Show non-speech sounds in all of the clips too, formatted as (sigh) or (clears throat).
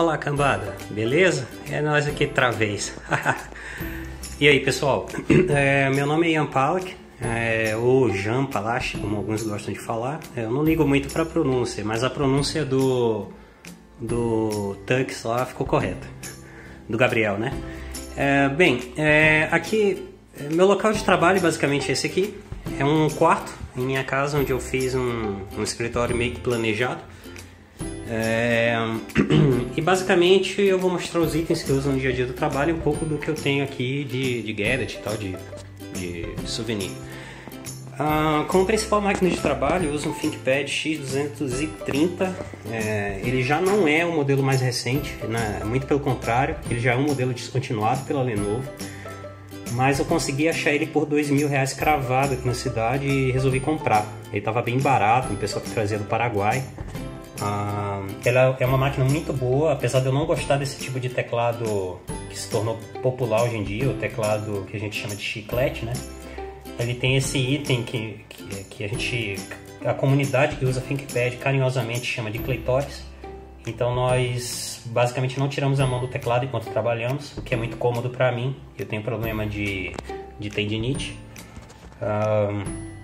Olá, cambada, beleza? É nós aqui outra vez. (laughs) e aí, pessoal? (clears throat) É, meu nome é Ian Palak, é, ou Jean Palache, como alguns gostam de falar. É, eu não ligo muito para a pronúncia, mas a pronúncia do, do Tux lá ficou correta. Do Gabriel, né? É, bem, é, aqui, meu local de trabalho basicamente é esse aqui. É um quarto em minha casa onde eu fiz um, um escritório meio que planejado. É... (clears throat) E basicamente eu vou mostrar os itens que eu uso no dia a dia do trabalho e um pouco do que eu tenho aqui de, de gadget e tal, de, de souvenir. Ah, como principal máquina de trabalho, eu uso um ThinkPad X230. É, ele já não é o modelo mais recente, né? muito pelo contrário, ele já é um modelo descontinuado pela Lenovo. Mas eu consegui achar ele por dois mil reais cravado aqui na cidade e resolvi comprar. Ele estava bem barato, um pessoal que trazia do Paraguai. Ah, ela é uma máquina muito boa, apesar de eu não gostar desse tipo de teclado que se tornou popular hoje em dia, o teclado que a gente chama de chiclete, né? Ele tem esse item que, que, que a gente, a comunidade que usa ThinkPad carinhosamente chama de clitóris. Então nós basicamente não tiramos a mão do teclado enquanto trabalhamos, o que é muito cômodo para mim. Eu tenho problema de, de tendinite. Um,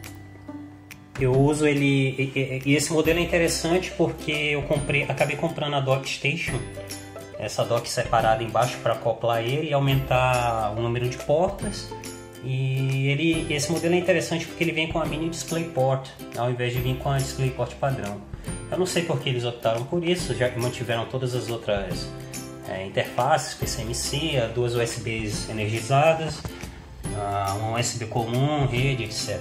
eu uso ele e, esse modelo é interessante porque eu comprei, acabei comprando a dock station, essa dock separada embaixo para acoplar ele e aumentar o número de portas. E ele, esse modelo é interessante porque ele vem com a mini DisplayPort, ao invés de vir com a DisplayPort padrão. Eu não sei porque eles optaram por isso, já que mantiveram todas as outras é, interfaces, PCMC, duas USBs energizadas, um USB comum, rede, etc.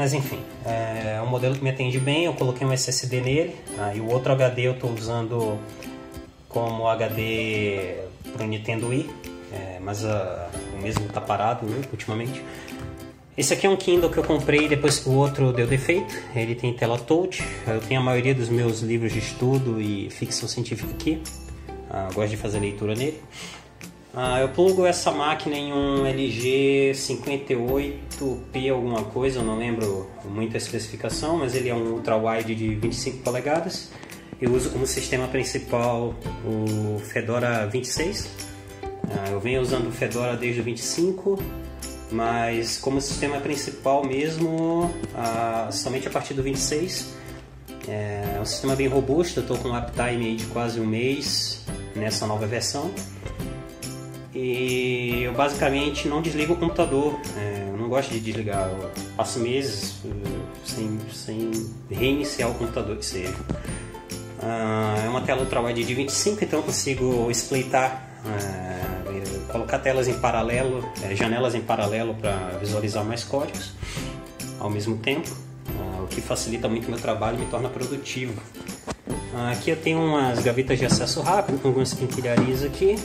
Mas enfim, é um modelo que me atende bem, eu coloquei um SSD nele, ah, e o outro HD eu estou usando como HD para o Nintendo Wii, é, mas uh, o mesmo está parado né, ultimamente. Esse aqui é um Kindle que eu comprei depois que o outro deu defeito, ele tem tela touch, eu tenho a maioria dos meus livros de estudo e ficção científica aqui, uh, gosto de fazer leitura nele. Ah, eu plugo essa máquina em um LG 58P alguma coisa, eu não lembro muito a especificação, mas ele é um ultra wide de 25 polegadas. Eu uso como sistema principal o Fedora 26. Ah, eu venho usando o Fedora desde o 25, mas como sistema principal mesmo, ah, somente a partir do 26. É um sistema bem robusto, eu estou com um uptime de quase um mês nessa nova versão. E eu basicamente não desligo o computador, é, eu não gosto de desligar, eu passo meses uh, sem, sem reiniciar o computador que seja. Uh, é uma tela ultrawide de 25, então eu consigo splitar, uh, colocar telas em paralelo, uh, janelas em paralelo para visualizar mais códigos ao mesmo tempo, o que facilita muito o meu trabalho e me torna produtivo. aqui eu tenho umas gavetas de acesso rápido com algumas quinquilharias aqui,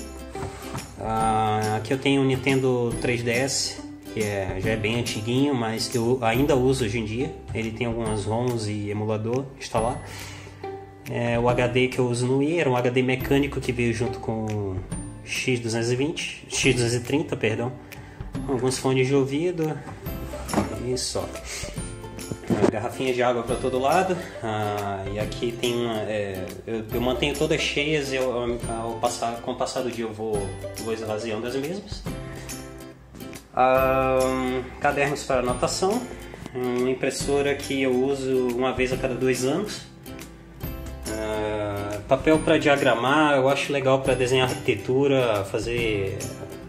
Uh, aqui eu tenho um Nintendo 3DS, que é, já é bem antiguinho, mas eu ainda uso hoje em dia. Ele tem algumas ROMs e emulador instalar. É, o HD que eu uso no Wii era um HD mecânico que veio junto com o X220, X230, perdão. Alguns fones de ouvido e só garrafinhas de água para todo lado. Ah, e aqui tem uma, é, eu, eu, mantenho todas cheias e eu, ao passar, com o passar do dia eu vou, vou esvaziando as mesmas. Ah, cadernos para anotação. Uma impressora que eu uso uma vez a cada dois anos. Ah, papel para diagramar, eu acho legal para desenhar arquitetura, fazer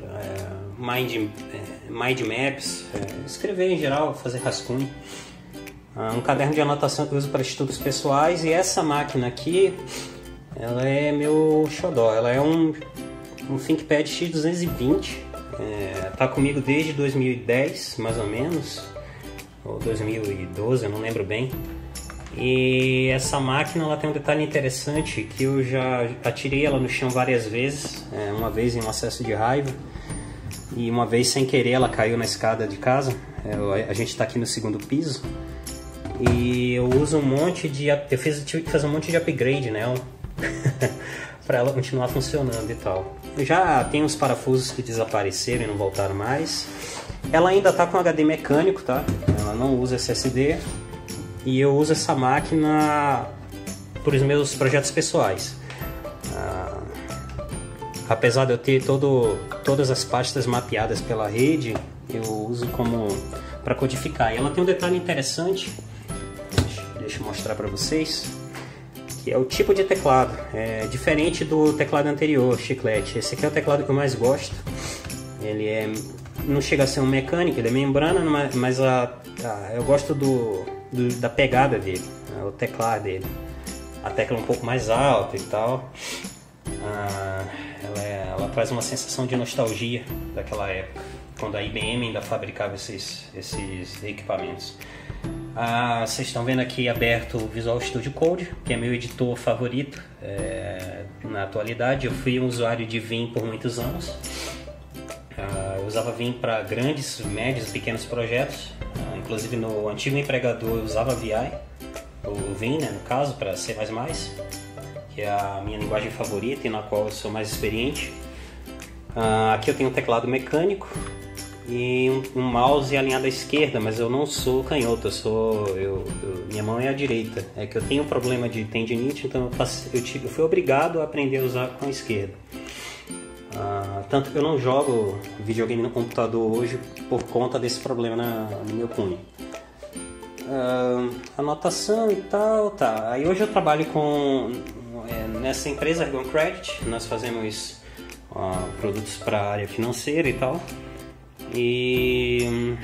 é, mind, é, mind maps, é, escrever em geral, fazer rascunho. Ah, um caderno de anotação que eu uso para estudos pessoais e essa máquina aqui ela é meu xodó, ela é um, um ThinkPad X220 é, tá comigo desde 2010 mais ou menos ou 2012, eu não lembro bem. E essa máquina ela tem um detalhe interessante que eu já atirei ela no chão várias vezes é, uma vez em um acesso de raiva e uma vez sem querer ela caiu na escada de casa. É, a gente está aqui no segundo piso e eu uso um monte de. Eu fiz, tive que fazer um monte de upgrade nela (laughs) para ela continuar funcionando e tal. Já tem uns parafusos que desapareceram e não voltaram mais. Ela ainda tá com HD mecânico, tá? Ela não usa SSD. E eu uso essa máquina para os meus projetos pessoais. Ah, apesar de eu ter todo, todas as pastas mapeadas pela rede, eu uso como para codificar. E ela tem um detalhe interessante, deixa eu mostrar para vocês, que é o tipo de teclado. É diferente do teclado anterior, chiclete. Esse aqui é o teclado que eu mais gosto. Ele é não chega a ser um mecânico, ele é membrana, mas a, a eu gosto do, do, da pegada dele, né, o teclado dele. A tecla é um pouco mais alta e tal. Ah, ela, é, ela traz uma sensação de nostalgia daquela época, quando a IBM ainda fabricava esses, esses equipamentos. Ah, vocês estão vendo aqui aberto o Visual Studio Code, que é meu editor favorito é, na atualidade. Eu fui um usuário de Vim por muitos anos. Ah, eu usava Vim para grandes, médios, pequenos projetos. Ah, inclusive no antigo empregador eu usava VI, o Vim, né, no caso, para C++, que é a minha linguagem favorita e na qual eu sou mais experiente. Ah, aqui eu tenho um teclado mecânico e um, um, mouse alinhado à esquerda, mas eu não sou canhoto, eu sou eu, eu, minha mão é à direita. É que eu tenho um problema de tendinite, então eu, eu, tive, eu fui obrigado a aprender a usar com a esquerda. Uh, tanto que eu não jogo videogame no computador hoje por conta desse problema na, no meu punho. Uh, anotação e tal, tá. Aí hoje eu trabalho com é, nessa empresa Ergon Credit, nós fazemos uh, produtos para a área financeira e tal. E hum,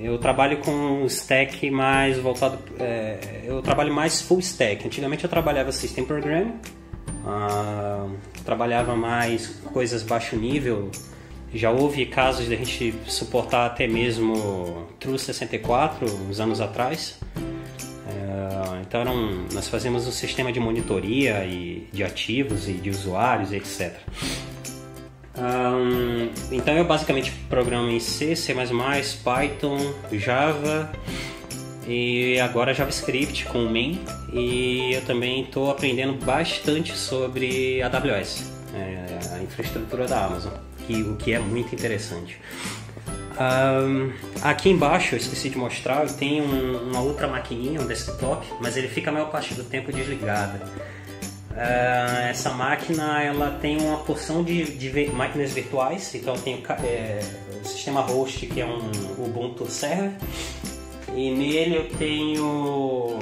eu trabalho com stack mais voltado. É, eu trabalho mais full stack. Antigamente eu trabalhava System Programming, uh, trabalhava mais coisas baixo nível. Já houve casos de a gente suportar até mesmo True 64 uns anos atrás. Uh, então nós fazemos um sistema de monitoria e de ativos e de usuários, etc. Um, então eu basicamente programo em C, C++, Python, Java e agora JavaScript com o main e eu também estou aprendendo bastante sobre AWS, é, a infraestrutura da Amazon, que, o que é muito interessante. Um, aqui embaixo, eu esqueci de mostrar, tenho um, uma outra maquininha, um desktop, mas ele fica a maior parte do tempo desligado. Uh, essa máquina ela tem uma porção de, de máquinas virtuais, então tenho é, o sistema host que é um Ubuntu Server e nele eu tenho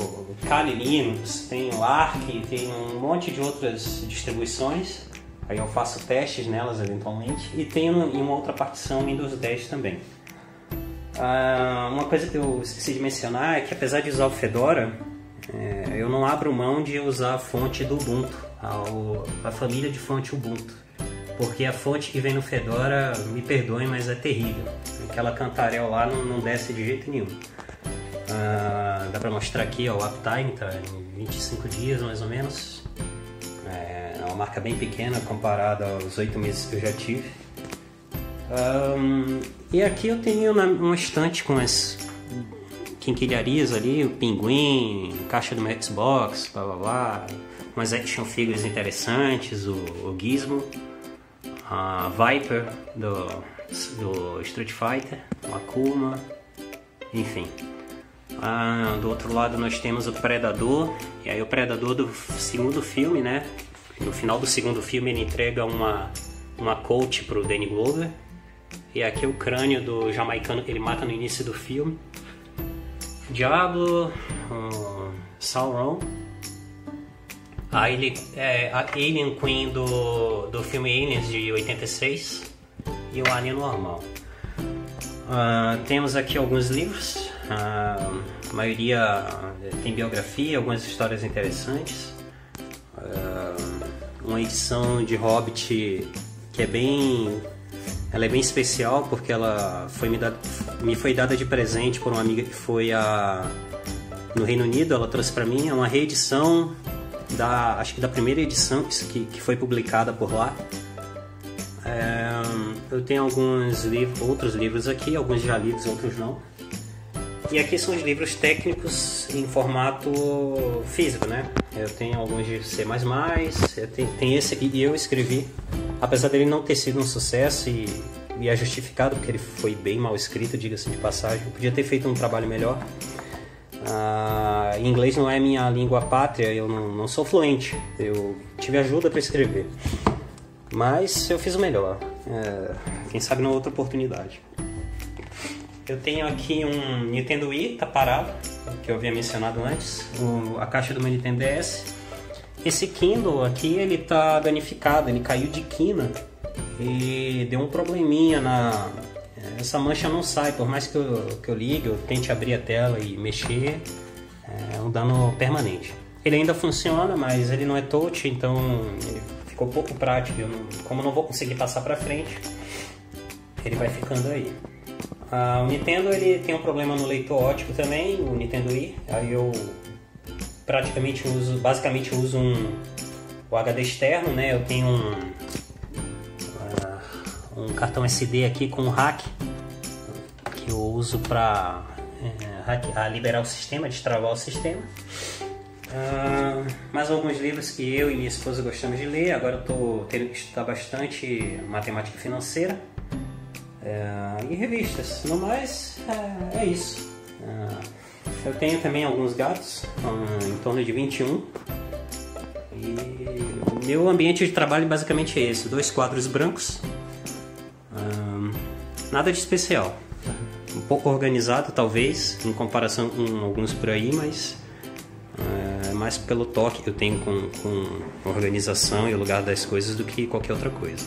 Kali Linux, tenho Arc, tenho um monte de outras distribuições. Aí eu faço testes nelas eventualmente e tenho em uma outra partição Windows 10 também. Uh, uma coisa que eu esqueci de mencionar é que apesar de usar o Fedora, é, eu não abro mão de usar a fonte do Ubuntu, a, a família de fonte Ubuntu. Porque a fonte que vem no Fedora, me perdoem, mas é terrível. Aquela cantarel lá não, não desce de jeito nenhum. Uh, dá para mostrar aqui ó, o uptime, tá em 25 dias mais ou menos. É, é uma marca bem pequena comparada aos 8 meses que eu já tive. Um, e aqui eu tenho uma estante com as quinquilharias ali, o pinguim, caixa do Xbox, blá blá blá, umas action figures interessantes, o, o Gizmo, a Viper do, do Street Fighter, o Akuma, enfim. Ah, do outro lado nós temos o Predador, e aí o Predador do segundo filme, né? No final do segundo filme ele entrega uma, uma coach pro Danny Glover. E aqui é o crânio do jamaicano que ele mata no início do filme. Diablo, um, Sauron, a Alien, é, a Alien Queen do, do filme Aliens de 86 e o Alien normal. Uh, temos aqui alguns livros, uh, a maioria tem biografia, algumas histórias interessantes. Uh, uma edição de Hobbit que é bem ela é bem especial porque ela foi me, dada, me foi dada de presente por uma amiga que foi a, no Reino Unido. Ela trouxe para mim é uma reedição da acho que da primeira edição que, que foi publicada por lá. É, eu tenho alguns livros, outros livros aqui, alguns já lidos, outros não. E aqui são os livros técnicos em formato físico, né? Eu tenho alguns de C++, tem, tem esse aqui e eu escrevi apesar dele não ter sido um sucesso e, e é justificado porque ele foi bem mal escrito, diga-se de passagem, eu podia ter feito um trabalho melhor. Uh, inglês não é minha língua pátria, eu não, não sou fluente, eu tive ajuda para escrever. Mas eu fiz o melhor. É, quem sabe numa outra oportunidade. Eu tenho aqui um Nintendo Wii, tá parado, que eu havia mencionado antes, o, a caixa do meu Nintendo DS. Esse Kindle aqui, ele tá danificado, ele caiu de quina e deu um probleminha na... Essa mancha não sai, por mais que eu, que eu ligue, eu tente abrir a tela e mexer, é um dano permanente. Ele ainda funciona, mas ele não é touch, então ele ficou pouco prático. Eu não, como eu não vou conseguir passar para frente, ele vai ficando aí. Ah, o Nintendo ele tem um problema no leitor óptico também, o Nintendo Wii. Aí eu praticamente uso, basicamente uso um o HD externo, né? Eu tenho um um cartão SD aqui com um hack que eu uso para é, liberar o sistema, destravar o sistema. Uh, mais alguns livros que eu e minha esposa gostamos de ler. Agora eu estou tendo que estudar bastante matemática financeira uh, e revistas. No mais, é, é isso. Uh, eu tenho também alguns gatos, em torno de 21. E meu ambiente de trabalho basicamente é esse: dois quadros brancos, nada de especial. Um pouco organizado, talvez, em comparação com alguns por aí, mas mais pelo toque que eu tenho com, com organização e o lugar das coisas do que qualquer outra coisa.